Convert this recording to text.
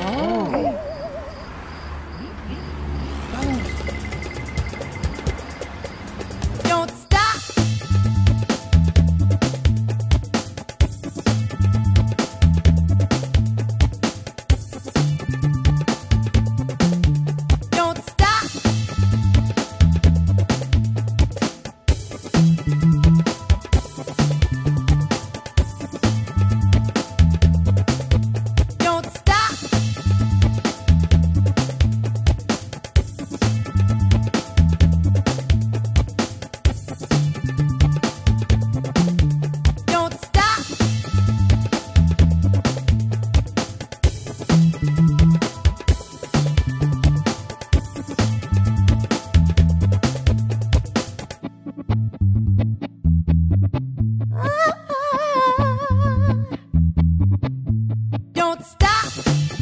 Don't Don't stop.